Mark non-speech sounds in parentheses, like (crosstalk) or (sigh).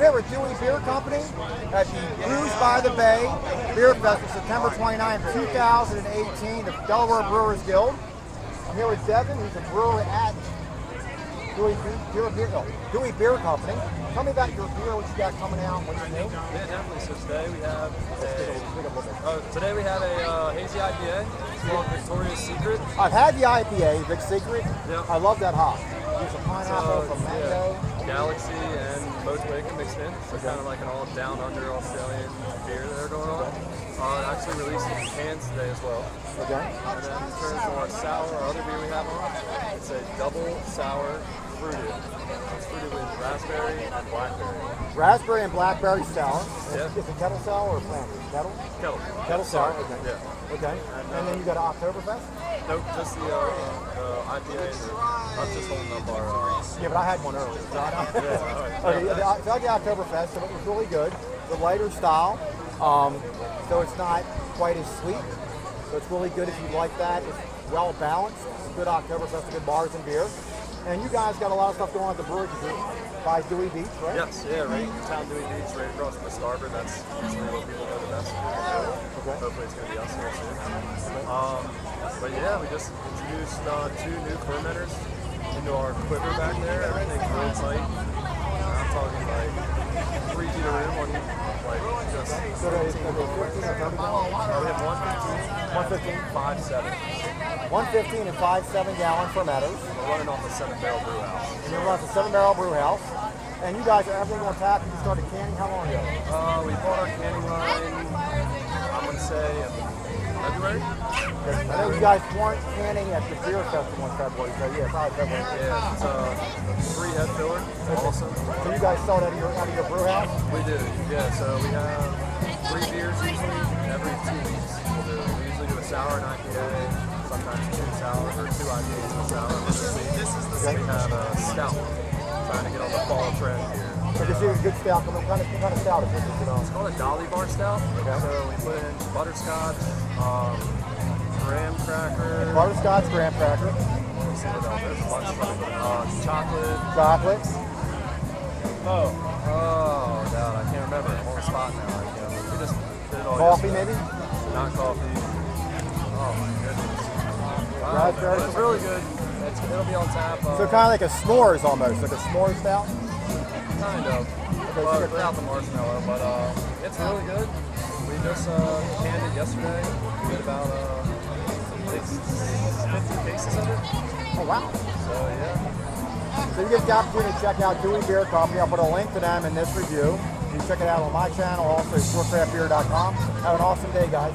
here with Dewey Beer Company at the Brews by the Bay Beer Festival, September 29, 2018, the Delaware Brewers Guild. I'm here with Devin, who's a brewer at Dewey Beer, Beer, no, Dewey Beer Company. Tell me about your beer, what you got coming out, what's new? Yeah, definitely. So today we have a, oh, today we have a uh, hazy IPA. It's called Victoria's Secret. I've had the IPA, Vic Secret. Yep. I love that hop. Use a pineapple, So, mango. yeah, Galaxy and Motueka mixed in. So kind of like an all down under Australian beer that they're going on. Uh, it actually released in cans today as well. Okay. And then in terms of our sour, our other beer we have on, it's a double sour fruited. It's fruited with raspberry and blackberry. Raspberry and blackberry sour. Yeah. Is it kettle sour or plant? Kettle? Kettle. Kettle sour, okay. Yeah. Okay. And then you got Oktoberfest? Nope, just the, uh, the IPA. I'm just holding up our. Uh, Yeah, but I had one earlier. (laughs) So I know. Yeah, all right. okay, yeah, the, I had the Oktoberfest, so it was really good. The lighter style, um, so it's not quite as sweet. So it's really good if you like that. It's well balanced. It's a good Oktoberfest, good bars and beer. And you guys got a lot of stuff going on at the brewery by Dewey Beach, right? yes, yeah, right in town Dewey Beach, right across from the Starboard. That's usually what people know the best. Okay. Hopefully it's going to be us here soon. We just introduced uh, two new fermenters into our quiver back there. Everything's real tight. I'm talking like three feet of room on like just. So they, 15 or 30 gallon? Uh, we have 115, 115, 5, 7. 115 and 5 7 gallon fermenters. We're running off the seven barrel brew house. And you're running off a seven barrel brew house. And you guys are everything on tap. You started canning how long ago? Uh, we bought our canning line, I'm going to say February. I know you guys weren't canning at the beer festival in February, so yeah, probably February. Yeah, it's uh, a free head filler. Awesome. So you guys sell it out of your, out of your brew house? We do, yeah. So we have three beers usually every two weeks. We'll do. We usually do a sour and IPA, sometimes two sours or two IPAs and a sour. We have a stout. Trying to get on the fall trend here. So this is a good stout. What kind of, what kind of stout is it? Is it, um, It's called a Dolly Bar Stout. So we put in butterscotch, um, graham cracker. butterscotch, graham cracker, Let's see what else. There's a bunch of. Uh, chocolate. chocolate, Oh. Oh, God, I can't remember. I'm on the spot now. I can't remember. We just did it all coffee yesterday. maybe? Not coffee. Oh my goodness. Wow, Raspberry. It's really good. It's, it'll be on tap. Uh, So kind of like a s'mores almost, like a s'mores stout. Kind of. Okay, But without the marshmallow, but uh, it's really good. We just uh, canned it yesterday. We did about uh, six- 50 cases of it. Oh wow. So yeah. So you get the opportunity to check out Dewey Beer Company. I'll put a link to them in this review. You can check it out on my channel, also shortcraftbeer.com. Have an awesome day, guys.